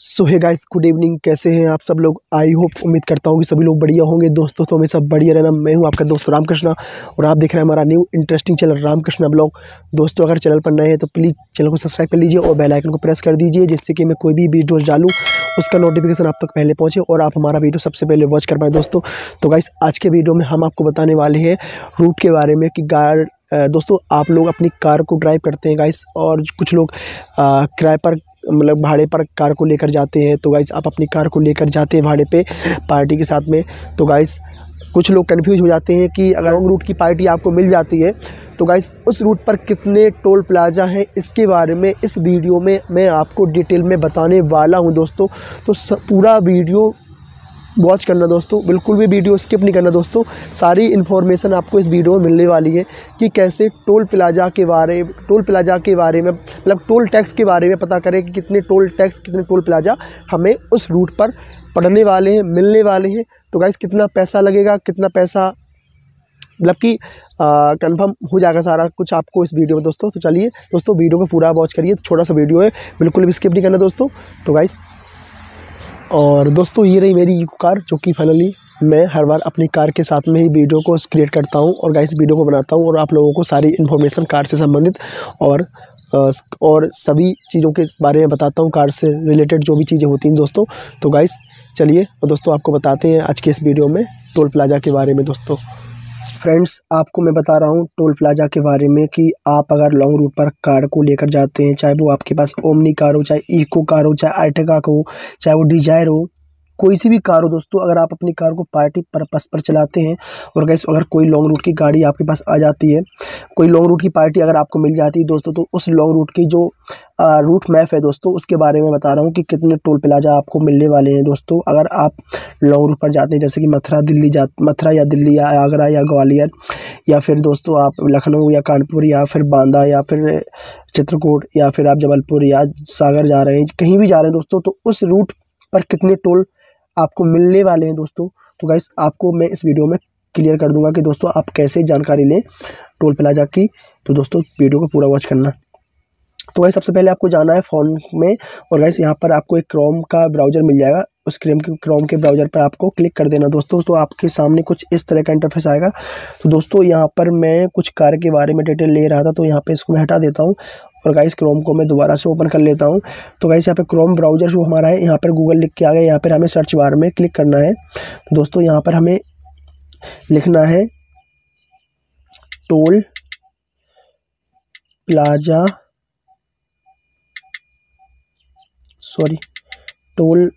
सो है guys good evening कैसे हैं आप सब लोग? आई होप उम्मीद करता हूँ कि सभी लोग बढ़िया होंगे। दोस्तों तो हमेशा बढ़िया रहना। मैं हूँ आपका दोस्त रामकृष्णा और आप देख रहे हैं हमारा new interesting channel Ramakrishna blog दोस्तों, अगर चैनल पर नए हैं तो प्लीज़ चैनल को सब्सक्राइब कर लीजिए और बेलाइकन को प्रेस कर दीजिए, जिससे कि मैं कोई भी वीडियो डालूँ, उसका नोटिफिकेशन आप तक पहले पहुँचे और आप हमारा वीडियो सबसे पहले वॉच कर पाएँ। दोस्तों तो गाइस आज के वीडियो में हम आपको बताने वाले हैं रूट के बारे में कि गाड़ दोस्तों, आप लोग अपनी कार को ड्राइव करते हैं गाइस और कुछ लोग किराए पर मतलब भाड़े पर कार को लेकर जाते हैं। तो गाइस आप अपनी कार को लेकर जाते हैं भाड़े पे पार्टी के साथ में। तो गाइस कुछ लोग कन्फ्यूज़ हो जाते हैं कि अगर लॉन्ग रूट की पार्टी आपको मिल जाती है तो गाइस उस रूट पर कितने टोल प्लाज़ा हैं, इसके बारे में, इस वीडियो में मैं आपको डिटेल में बताने वाला हूँ दोस्तों। तो पूरा वीडियो वॉच करना दोस्तों। बिल्कुल भी वीडियो स्किप नहीं करना दोस्तों। सारी इन्फॉर्मेशन आपको इस वीडियो में मिलने वाली है कि कैसे टोल प्लाजा के बारे, टोल प्लाजा के बारे में मतलब टोल टैक्स के बारे में पता करें कि कितने टोल टैक्स, कितने टोल प्लाजा हमें उस रूट पर पढ़ने वाले हैं, मिलने वाले हैं। तो गाइस कितना पैसा लगेगा, कितना पैसा मतलब कि कंफर्म हो जाएगा सारा कुछ आपको इस वीडियो में दोस्तों। तो चलिए दोस्तों वीडियो को पूरा वॉच करिए। छोटा सा वीडियो है, बिल्कुल भी स्किप नहीं करना दोस्तों। तो गाइस और दोस्तों, ये रही मेरी ईको कार, जो कि फाइनली मैं हर बार अपनी कार के साथ में ही वीडियो को क्रिएट करता हूँ और गाइस वीडियो को बनाता हूँ और आप लोगों को सारी इन्फॉर्मेशन कार से संबंधित और और सभी चीज़ों के बारे में बताता हूँ कार से रिलेटेड जो भी चीज़ें होती हैं दोस्तों। तो गाइस चलिए और दोस्तों, आपको बताते हैं आज के इस वीडियो में टोल प्लाजा के बारे में दोस्तों। फ्रेंड्स आपको मैं बता रहा हूँ, टोल प्लाजा के बारे में कि आप अगर लॉन्ग रूट पर कार को लेकर जाते हैं, चाहे वो आपके पास ओमनी कार हो, चाहे इको कार हो, चाहे आर्टिका हो, चाहे वो डिज़ायर हो कोई सी भी कार हो दोस्तों अगर आप अपनी कार को पार्टी पर्पस पर चलाते हैं और गैस अगर कोई लॉन्ग रूट की गाड़ी आपके पास आ जाती है कोई लॉन्ग रूट की पार्टी अगर आपको मिल जाती है दोस्तों तो उस लॉन्ग रूट की जो आ, रूट मैप है दोस्तों उसके बारे में बता रहा हूँ कि कितने टोल प्लाजा आपको मिलने वाले हैं दोस्तों। अगर आप लॉन्ग रूट पर जाते हैं जैसे कि मथुरा दिल्ली जा मथुरा या दिल्ली या आगरा या ग्वालियर या फिर दोस्तों आप लखनऊ या कानपुर या फिर बांदा या फिर चित्रकूट या फिर आप जबलपुर या सागर जा रहे हैं कहीं भी जा रहे हैं दोस्तों तो उस रूट पर कितने टोल आपको मिलने वाले हैं दोस्तों। तो गाइस आपको मैं इस वीडियो में क्लियर कर दूँगा कि दोस्तों आप कैसे जानकारी लें टोल प्लाजा की। तो दोस्तों वीडियो को पूरा वॉच करना। तो गाइस, सबसे पहले आपको जाना है फ़ोन में और गाइस, यहाँ पर आपको एक क्रोम का ब्राउज़र मिल जाएगा। उस क्रेम के क्रोम के ब्राउज़र पर आपको क्लिक कर देना दोस्तों। तो आपके सामने कुछ इस तरह का इंटरफेस आएगा। तो दोस्तों, यहाँ पर मैं कुछ कार के बारे में डिटेल ले रहा था तो यहाँ पे इसको मैं हटा देता हूँ और गाइस क्रोम को मैं दोबारा से ओपन कर लेता हूँ। तो गाइस, यहाँ पे क्रोम ब्राउज़र जो हमारा है, यहाँ पर गूगल लिख के आ गया। यहाँ पर हमें सर्च बार में क्लिक करना है। तो दोस्तों, यहाँ पर हमें लिखना है टोल प्लाजा सॉरी टोल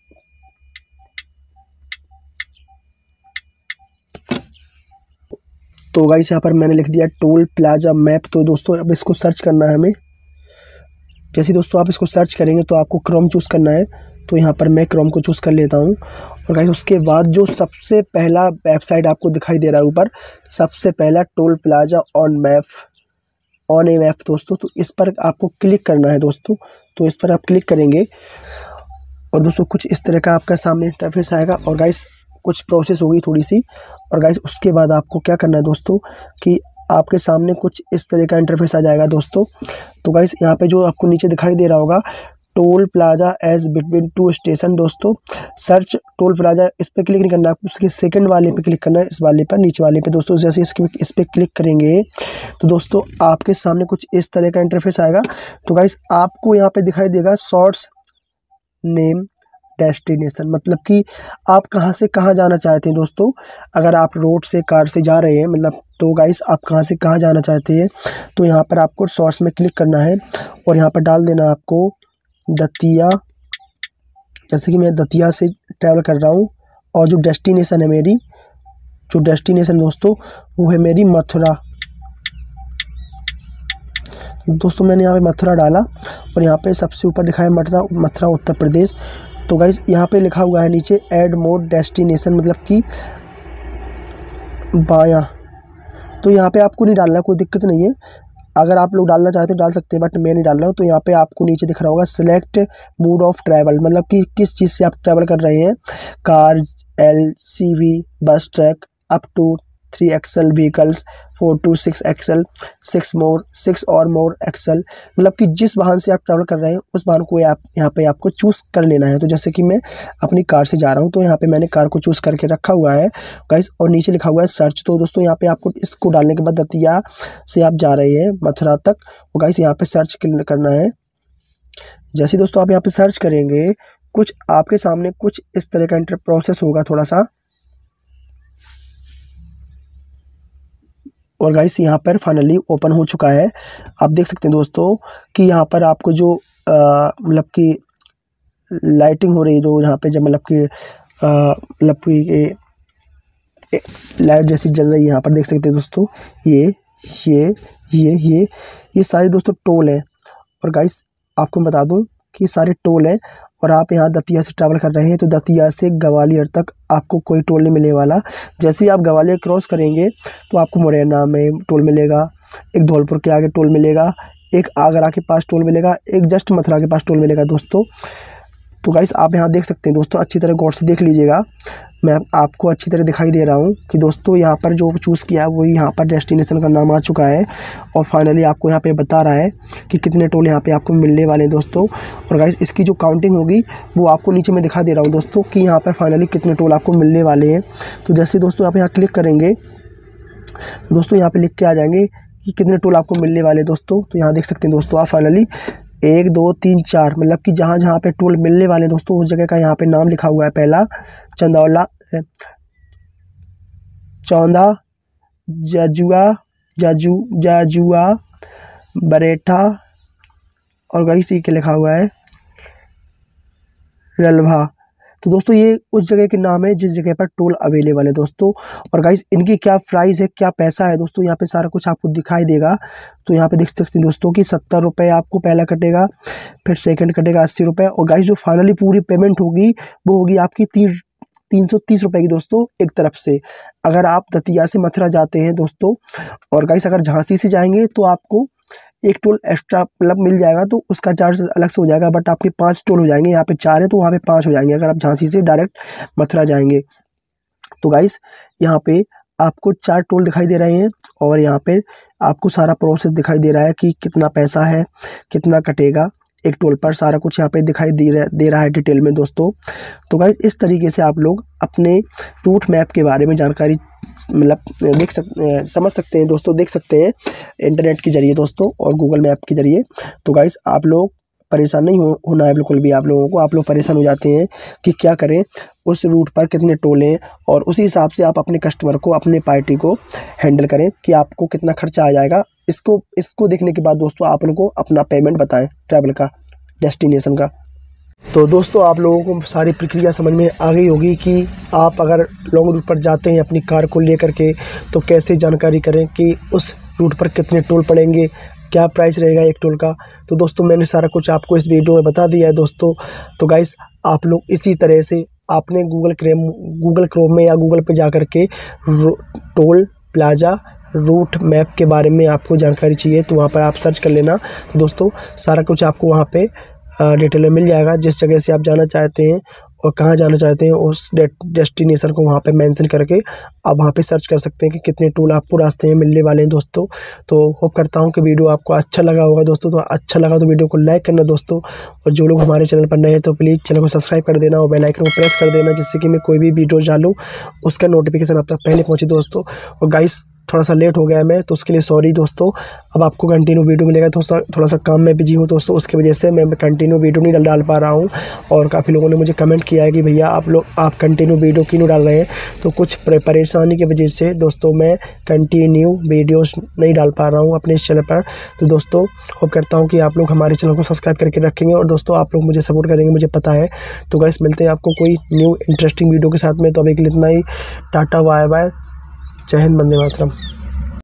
तो गाइस यहाँ पर मैंने लिख दिया टोल प्लाजा मैप तो दोस्तों अब इसको सर्च करना है हमें। जैसे दोस्तों आप इसको सर्च करेंगे तो आपको क्रोम चूज़ करना है तो यहाँ पर मैं क्रोम को चूज़ कर लेता हूँ। और गाइस उसके बाद जो सबसे पहला वेबसाइट आपको दिखाई दे रहा है ऊपर, सबसे पहला toll plaza on map on a map दोस्तों तो इस पर आपको क्लिक करना है दोस्तों। तो इस पर आप क्लिक करेंगे। और दोस्तों, कुछ इस तरह का आपका सामने इंटरफेस आएगा। और गाइस कुछ प्रोसेस होगी थोड़ी सी और गाइस उसके बाद आपको क्या करना है दोस्तों कि आपके सामने कुछ इस तरह का इंटरफेस आ जाएगा दोस्तों। तो गाइस यहाँ पे जो आपको नीचे दिखाई दे रहा होगा toll plaza as between two station, दोस्तों। सर्च टोल प्लाजा, इस पर क्लिक नहीं करना। आपको उसके सेकंड वाले पे क्लिक करना है इस वाले पर नीचे वाले पे। दोस्तों, जैसे इसके इस पर क्लिक करेंगे तो दोस्तों, आपके सामने कुछ इस तरह का इंटरफेस आएगा। तो गाइस आपको यहाँ पे दिखाई देगा शॉर्ट्स नेम डेस्टिनेशन मतलब कि आप कहाँ से कहाँ जाना चाहते हैं, दोस्तों? अगर आप रोड से कार से जा रहे हैं मतलब तो गाइस आप कहाँ से कहाँ जाना चाहते हैं? तो यहाँ पर आपको शॉर्ट्स में क्लिक करना है और यहाँ पर डाल देना आपको दतिया। जैसे कि मैं दतिया से ट्रैवल कर रहा हूँ, और जो डेस्टिनेशन है मेरी, जो डेस्टिनेशन दोस्तों, वो है मेरी मथुरा। दोस्तों, मैंने यहाँ पे मथुरा डाला, और यहाँ पे सबसे ऊपर लिखा है मथुरा मथुरा, उत्तर प्रदेश। तो गाइज़ यहाँ पे लिखा हुआ है नीचे एड मोर डेस्टिनेशन मतलब कि बायाँ। तो यहाँ पे आपको नहीं डालना, कोई दिक्कत नहीं है। अगर आप लोग डालना चाहते हैं, डाल सकते हैं बट मैं नहीं डाल रहा हूँ तो यहाँ पे आपको नीचे दिख रहा होगा सिलेक्ट मूड ऑफ़ ट्रैवल मतलब कि किस चीज़ से आप ट्रैवल कर रहे हैं? Car L C V bus truck up to three axle vehicles four to six axle six more six और मोर एक्सल मतलब कि जिस वाहन से आप ट्रैवल कर रहे हैं, उस वाहन को आप, यहाँ पे आपको चूज़ कर लेना है। तो जैसे कि मैं अपनी कार से जा रहा हूँ तो यहाँ पे मैंने कार को चूज़ करके रखा हुआ है। गाइस और नीचे लिखा हुआ है सर्च तो दोस्तों, यहाँ पे आपको इसको डालने के बाद दतिया से आप जा रहे हैं, मथुरा तक। और गाइस यहाँ पे सर्च करना है। जैसे दोस्तों आप यहाँ पे सर्च करेंगे, कुछ आपके सामने कुछ इस तरह का इंटर प्रोसेस होगा थोड़ा सा। और गाइस यहाँ पर फाइनली ओपन हो चुका है। आप देख सकते हैं दोस्तों कि यहाँ पर आपको जो मतलब कि लाइटिंग हो रही है, जो यहाँ पे जब मतलब कि मतलब कि लाइट जैसी जल रही है, यहाँ पर देख सकते हैं दोस्तों, ये ये ये ये ये सारे दोस्तों टोल हैं। और गाइस आपको बता दूँ कि सारे टोल हैं और आप यहाँ दतिया से ट्रैवल कर रहे हैं तो दतिया से ग्वालियर तक आपको कोई टोल नहीं मिलने वाला। जैसे ही आप ग्वालियर क्रॉस करेंगे तो आपको मुरैना में टोल मिलेगा, एक धौलपुर के आगे टोल मिलेगा, एक आगरा के पास टोल मिलेगा, एक जस्ट मथुरा के पास टोल मिलेगा दोस्तों। तो गाइस आप यहाँ देख सकते हैं दोस्तों, अच्छी तरह गौर से देख लीजिएगा। मैं आपको अच्छी तरह दिखाई दे रहा हूँ कि दोस्तों, यहाँ पर जो चूज़ किया है वही यहाँ पर डेस्टिनेशन का नाम आ चुका है। और फाइनली आपको यहाँ पे बता रहा है कि कितने टोल यहाँ पे आपको मिलने वाले हैं दोस्तों। और गाइस इसकी जो काउंटिंग होगी, वो आपको नीचे में दिखा दे रहा हूँ दोस्तों कि यहाँ पर फाइनली कितने टोल आपको मिलने वाले हैं। तो जैसे दोस्तों आप यहाँ क्लिक करेंगे, दोस्तों यहाँ पर लिख के आ जाएँगे कि कितने टोल आपको मिलने वाले हैं दोस्तों। तो यहाँ देख सकते हैं दोस्तों, आप फाइनली एक, दो, तीन, चार मतलब कि जहाँ जहाँ पे टोल मिलने वाले हैं दोस्तों, उस जगह का यहाँ पे नाम लिखा हुआ है पहला, चंदौला चौंदा, जाजुआ, जजू, जाजुआ, बरेठा, और वही सी के लिखा हुआ है, रलभा। तो दोस्तों, ये उस जगह के नाम है, जिस जगह पर टोल अवेलेबल है दोस्तों। और गाइस, इनकी क्या प्राइस है, क्या पैसा है दोस्तों, यहाँ पे सारा कुछ आपको दिखाई देगा। तो यहाँ पे देख सकते हैं दोस्तों कि सत्तर रुपये आपको पहला कटेगा, फिर सेकंड कटेगा अस्सी रुपये और गाइस, जो फाइनली पूरी पेमेंट होगी, वो होगी आपकी तीन तीन सौ तीस रुपये की दोस्तों, एक तरफ़ से। अगर आप दतिया से मथुरा जाते हैं दोस्तों, और गाइस, अगर झांसी से जाएँगे तो आपको एक टोल एक्स्ट्रा मतलब मिल जाएगा तो उसका चार्ज अलग से हो जाएगा बट आपके पाँच टोल हो जाएँगे, यहाँ पे चार है तो वहाँ पे पाँच हो जाएँगे, अगर आप झांसी से डायरेक्ट मथुरा जाएँगे। तो गाइस यहाँ पे आपको चार टोल दिखाई दे रहे हैं, और यहाँ पे आपको सारा प्रोसेस दिखाई दे रहा है कि कितना पैसा है, कितना कटेगा। एक टोल पर सारा कुछ यहाँ पे दिखाई दे रहा दे रहा है डिटेल में दोस्तों। तो गाइज़ इस तरीके से आप लोग अपने रूट मैप के बारे में जानकारी मतलब देख सक समझ सकते हैं दोस्तों, देख सकते हैं इंटरनेट के ज़रिए दोस्तों और गूगल मैप के ज़रिए। तो गाइस आप लोग परेशान नहीं हो, होना है बिल्कुल भी आप लोगों को। आप लोग परेशान हो जाते हैं कि क्या करें, उस रूट पर कितने टोलें और उसी हिसाब से आप अपने कस्टमर को, अपने पार्टी को हैंडल करें कि आपको कितना खर्चा आ जाएगा। इसको इसको देखने के बाद दोस्तों आप उनको अपना पेमेंट बताएँ ट्रैवल का डेस्टिनेशन का। तो दोस्तों, आप लोगों को सारी प्रक्रिया समझ में आ गई होगी कि आप अगर लॉन्ग रूट पर जाते हैं अपनी कार को लेकर के तो कैसे जानकारी करें कि उस रूट पर कितने टोल पड़ेंगे, क्या प्राइस रहेगा एक टोल का। तो दोस्तों, मैंने सारा कुछ आपको इस वीडियो में बता दिया है दोस्तों। तो गाइस आप लोग इसी तरह से आपने गूगल क्रेम गूगल क्रोम में या गूगल पर जा कर के टोल प्लाजा रूट मैप के बारे में आपको जानकारी चाहिए तो वहाँ पर आप सर्च कर लेना। तो दोस्तों, सारा कुछ आपको वहाँ पे डिटेल में मिल जाएगा, जिस जगह से आप जाना चाहते हैं और कहाँ जाना चाहते हैं, उस डेस्टिनेशन को वहाँ पे मेंशन करके आप वहाँ पे सर्च कर सकते हैं कि कितने टूल आपको रास्ते में मिलने वाले हैं दोस्तों। तो होप करता हूँ कि वीडियो आपको अच्छा लगा होगा दोस्तों तो अच्छा लगा तो वीडियो को लाइक करना दोस्तों। और जो लोग हमारे चैनल पर नए हैं तो प्लीज़ चैनल को सब्सक्राइब कर देना और बेलाइकन को प्रेस कर देना, जिससे कि मैं कोई भी वीडियो डालूँ, उसका नोटिफिकेशन आप तक पहले पहुँचे दोस्तों। और गाइस थोड़ा सा लेट हो गया मैं तो उसके लिए सॉरी दोस्तों। अब आपको कंटिन्यू वीडियो मिलेगा तो थोड़ा सा काम में बिज़ी हूँ दोस्तों, उसकी वजह से मैं कंटिन्यू वीडियो नहीं डाल पा रहा हूँ। और काफ़ी लोगों ने मुझे कमेंट किया है कि भैया आप लोग, आप कंटिन्यू वीडियो क्यों डाल रहे हैं? तो कुछ परेशानी की वजह से दोस्तों मैं कंटिन्यू वीडियोज़ नहीं डाल पा रहा हूँ अपने इस चैनल पर। तो दोस्तों होप करता हूँ कि आप लोग हमारे चैनल को सब्सक्राइब करके रखेंगे और दोस्तों आप लोग मुझे सपोर्ट करेंगे, मुझे पता है। तो गैस मिलते हैं आपको कोई न्यू इंटरेस्टिंग वीडियो के साथ में। तो अभी के लिए इतना ही। टाटा बाय बाय जय हिंद बंदे मातरम।